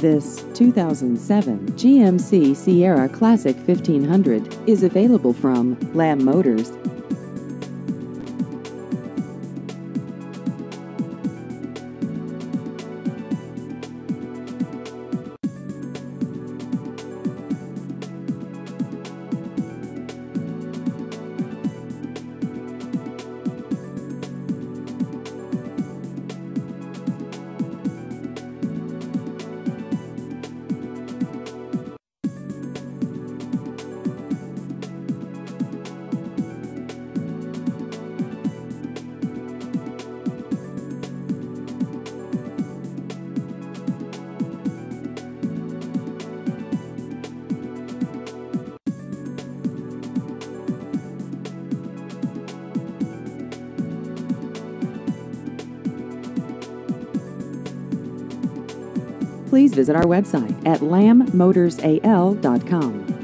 This 2007 GMC Sierra Classic 1500 is available from Lamb Motors. Please visit our website at lambmotorsal.com.